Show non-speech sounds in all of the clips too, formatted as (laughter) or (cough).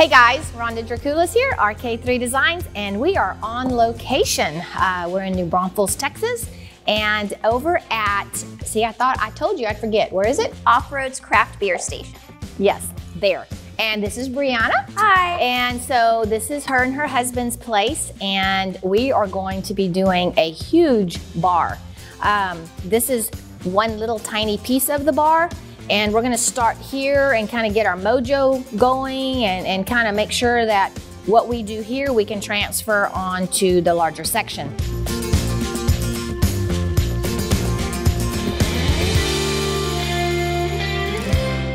Hey guys, Rhonda Draculis here, RK3 Designs, and we are on location. Uh, we're in New Braunfels, Texas, and over at, see, I thought, I told you, I'd forget. Where is it? Off-Roads Craft Beer Station. Yes, there. And this is Brianna. Hi. And so this is her and her husband's place, and we are going to be doing a huge bar. Um, this is one little tiny piece of the bar, and we're gonna start here and kind of get our mojo going and, and kind of make sure that what we do here we can transfer onto the larger section.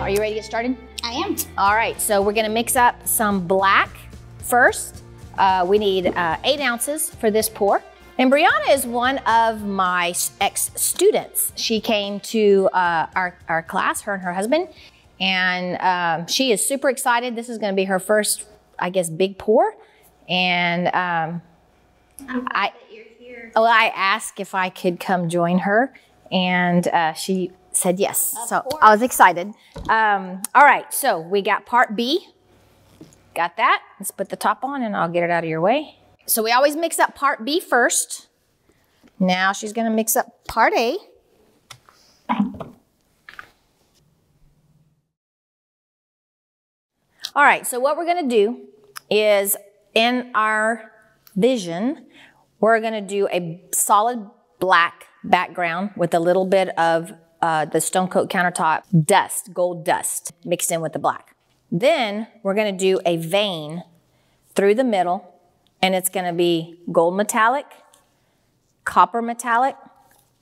Are you ready to get started? I am. All right, so we're gonna mix up some black first. Uh, we need uh, eight ounces for this pour. And Brianna is one of my ex-students. She came to uh, our, our class, her and her husband, and um, she is super excited. This is gonna be her first, I guess, big pour. And um, I, well, I asked if I could come join her, and uh, she said yes. Of so course. I was excited. Um, all right, so we got part B. Got that? Let's put the top on and I'll get it out of your way. So we always mix up part B first. Now she's gonna mix up part A. All right, so what we're gonna do is in our vision, we're gonna do a solid black background with a little bit of uh, the Stone Coat countertop dust, gold dust, mixed in with the black. Then we're gonna do a vein through the middle, and it's gonna be gold metallic, copper metallic,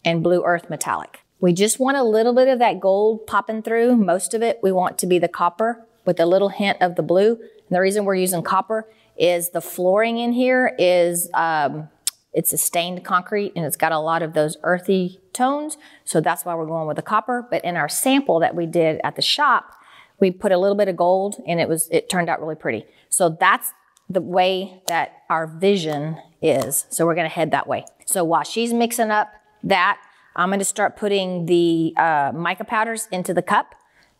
and blue earth metallic. We just want a little bit of that gold popping through. Most of it we want to be the copper with a little hint of the blue. And the reason we're using copper is the flooring in here is um, it's a stained concrete and it's got a lot of those earthy tones. So that's why we're going with the copper. But in our sample that we did at the shop, we put a little bit of gold and it was it turned out really pretty. So that's the way that our vision is. So we're gonna head that way. So while she's mixing up that, I'm gonna start putting the uh, mica powders into the cup.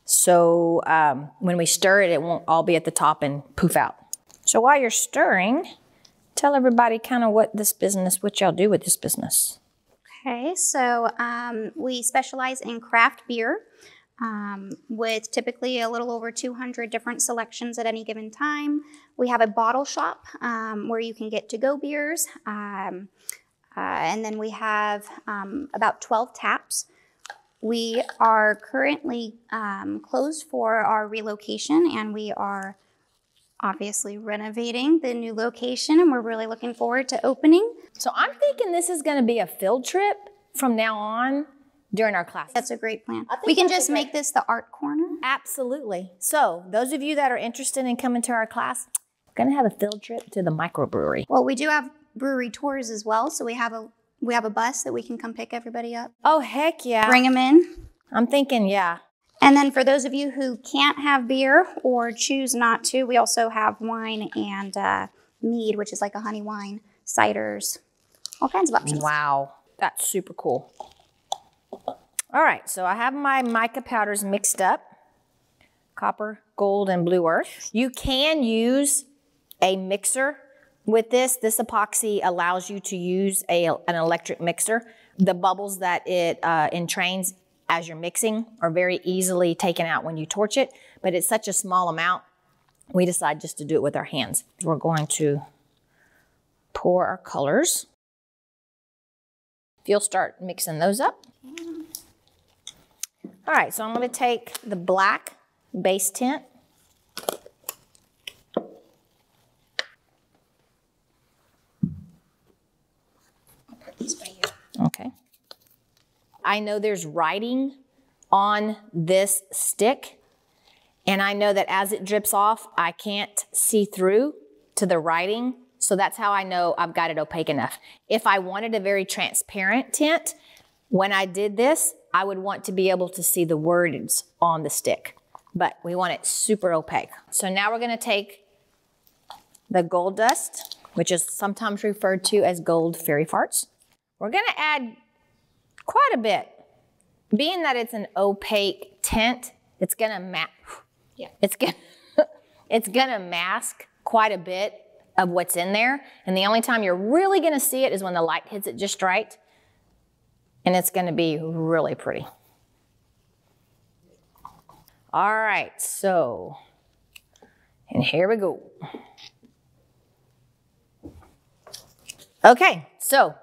So um, when we stir it, it won't all be at the top and poof out. So while you're stirring, tell everybody kind of what this business, what y'all do with this business. Okay, so um, we specialize in craft beer um, with typically a little over 200 different selections at any given time. We have a bottle shop um, where you can get to go beers. Um, uh, and then we have um, about 12 taps. We are currently um, closed for our relocation and we are obviously renovating the new location and we're really looking forward to opening. So I'm thinking this is going to be a field trip from now on during our class. That's a great plan. We can just make this the art corner. Absolutely. So those of you that are interested in coming to our class, we're going to have a field trip to the microbrewery. Well, we do have brewery tours as well, so we have a we have a bus that we can come pick everybody up, Oh, heck yeah. bring them in. I'm thinking, yeah. And then for those of you who can't have beer or choose not to, we also have wine and uh, mead, which is like a honey wine, ciders, all kinds of options. Wow. That's super cool. All right, so I have my mica powders mixed up. Copper, gold, and blue earth. You can use a mixer with this. This epoxy allows you to use a, an electric mixer. The bubbles that it uh, entrains as you're mixing are very easily taken out when you torch it, but it's such a small amount, we decide just to do it with our hands. We're going to pour our colors. If you'll start mixing those up. All right, so I'm gonna take the black base tint. Okay. I know there's writing on this stick, and I know that as it drips off, I can't see through to the writing. So that's how I know I've got it opaque enough. If I wanted a very transparent tint, when I did this, I would want to be able to see the words on the stick, but we want it super opaque. So now we're gonna take the gold dust, which is sometimes referred to as gold fairy farts. We're gonna add quite a bit. Being that it's an opaque tint, it's gonna map. Yeah. It's gonna (laughs) it's gonna mask quite a bit of what's in there. And the only time you're really gonna see it is when the light hits it just right. And it's gonna be really pretty. All right, so, and here we go. Okay, so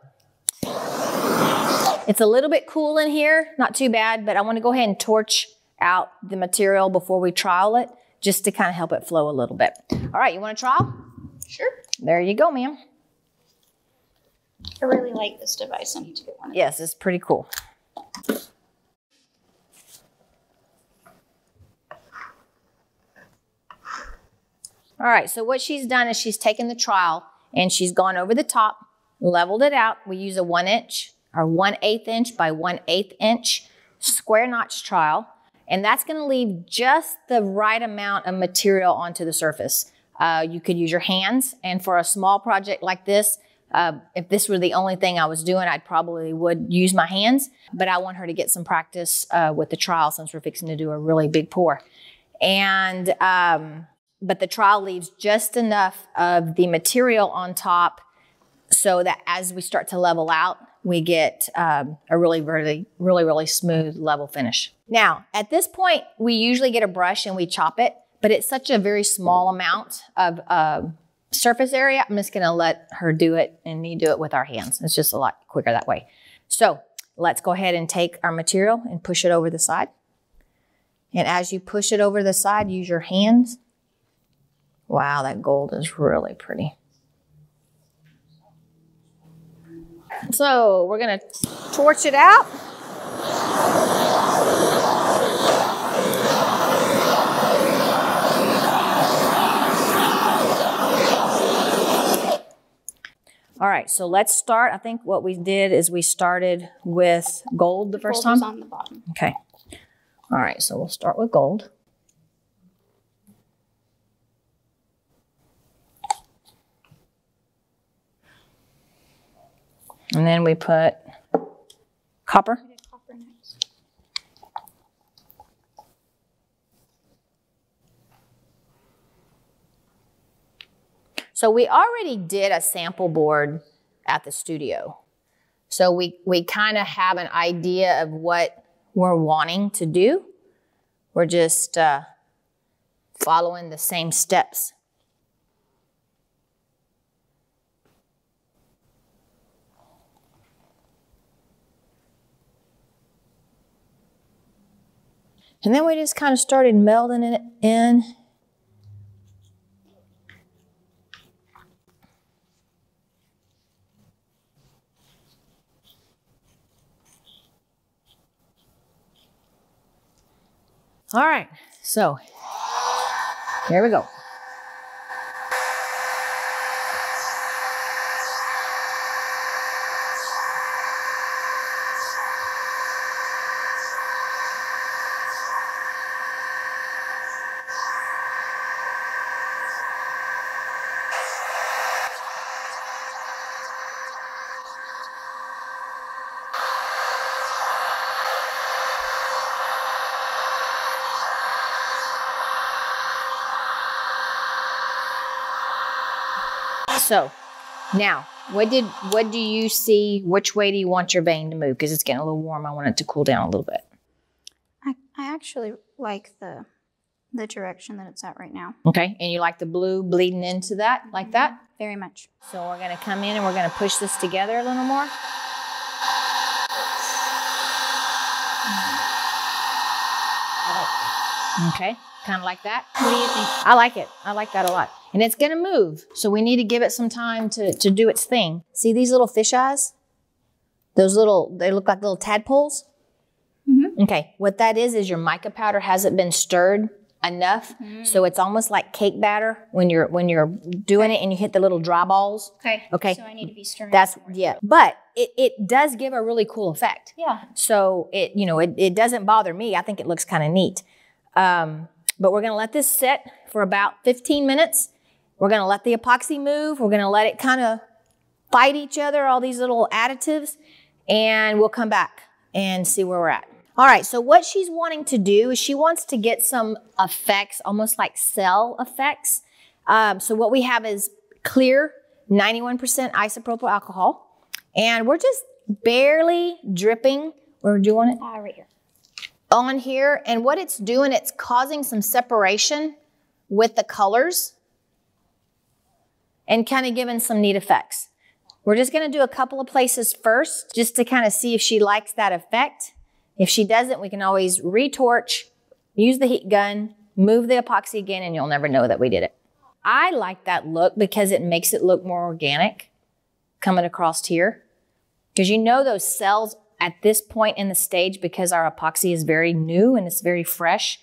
it's a little bit cool in here, not too bad, but I wanna go ahead and torch out the material before we trowel it, just to kind of help it flow a little bit. All right, you wanna trowel? Sure. There you go, ma'am. I really like this device. I need to get one of Yes, it's pretty cool. All right, so what she's done is she's taken the trowel and she's gone over the top, leveled it out. We use a one inch or one eighth inch by one eighth inch square notch trowel. And that's gonna leave just the right amount of material onto the surface. Uh, you could use your hands. And for a small project like this, uh, if this were the only thing I was doing, I'd probably would use my hands. But I want her to get some practice uh, with the trowel since we're fixing to do a really big pour. And um, but the trowel leaves just enough of the material on top so that as we start to level out, we get um, a really, really, really, really smooth level finish. Now, at this point, we usually get a brush and we chop it, but it's such a very small amount of uh, surface area. I'm just gonna let her do it and me do it with our hands. It's just a lot quicker that way. So let's go ahead and take our material and push it over the side. And as you push it over the side, use your hands Wow, that gold is really pretty. So we're gonna torch it out. All right, so let's start. I think what we did is we started with gold the first Gold time. on the bottom. Okay. All right, so we'll start with gold. And then we put copper. I did copper next. So we already did a sample board at the studio. So we, we kind of have an idea of what we're wanting to do. We're just uh, following the same steps. And then we just kind of started melding it in. All right, so here we go. So now, what did what do you see? Which way do you want your vein to move? Because it's getting a little warm. I want it to cool down a little bit. I, I actually like the the direction that it's at right now. Okay, and you like the blue bleeding into that like mm-hmm. that? Very much. So we're gonna come in and we're gonna push this together a little more. Mm. Okay, kind of like that. What do you think? I like it. I like that a lot. And it's gonna move. So we need to give it some time to, to do its thing. See these little fish eyes? Those little, they look like little tadpoles. Mhm. Okay, what that is, is your mica powder hasn't been stirred enough. So it's almost like cake batter when you're, when you're doing it and you hit the little dry balls. Okay. Okay. So I need to be stirring. That's, yeah. But it, it does give a really cool effect. Yeah. So it, you know, it, it doesn't bother me. I think it looks kind of neat. Um, but we're going to let this sit for about 15 minutes. We're going to let the epoxy move. We're going to let it kind of fight each other, all these little additives, and we'll come back and see where we're at. All right, so what she's wanting to do is she wants to get some effects, almost like cell effects. Um, so what we have is clear 91% isopropyl alcohol. And we're just barely dripping. We're doing it Uh, right here. on here. And what it's doing, it's causing some separation with the colors and kind of giving some neat effects. We're just going to do a couple of places first just to kind of see if she likes that effect. If she doesn't, we can always retorch, use the heat gun, move the epoxy again, and you'll never know that we did it. I like that look because it makes it look more organic coming across here. Because you know those cells at this point in the stage, because our epoxy is very new and it's very fresh,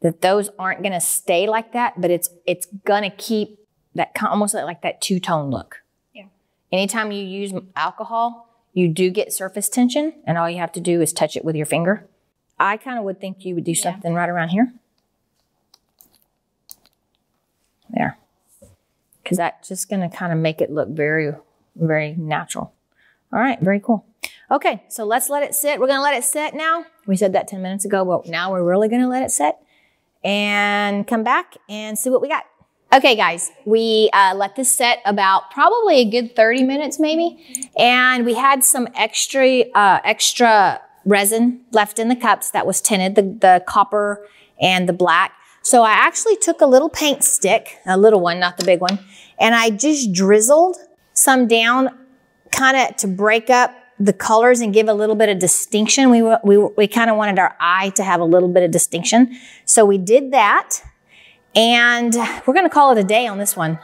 that those aren't going to stay like that, but it's it's going to keep that kind- almost like that two tone look. Yeah. Anytime you use alcohol, you do get surface tension, and all you have to do is touch it with your finger. I kind of would think you would do something right around here. There. Because that's just going to kind of make it look very, very natural. All right, very cool. Okay, so let's let it sit. We're going to let it sit now. We said that 10 minutes ago, but now we're really going to let it sit and come back and see what we got. Okay, guys, we uh, let this set about probably a good 30 minutes maybe. And we had some extra, uh, extra resin left in the cups that was tinted, the, the copper and the black. So I actually took a little paint stick, a little one, not the big one, and I just drizzled some down kind of to break up the colors and give a little bit of distinction. We, we, we kind of wanted our eye to have a little bit of distinction. So we did that. And we're to call it a day on this one.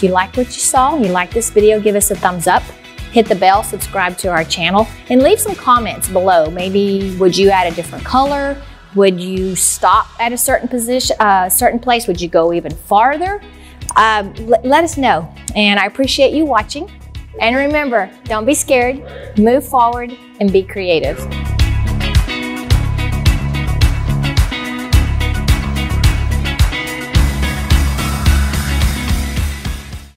If you liked what you saw, you like this video, give us a thumbs up. Hit the bell, subscribe to our channel, and leave some comments below. Maybe would you add a different color? Would you stop at a certain position, uh, certain place? Would you go even farther? Um, let us know. And I appreciate you watching. And remember, don't be scared, move forward, and be creative.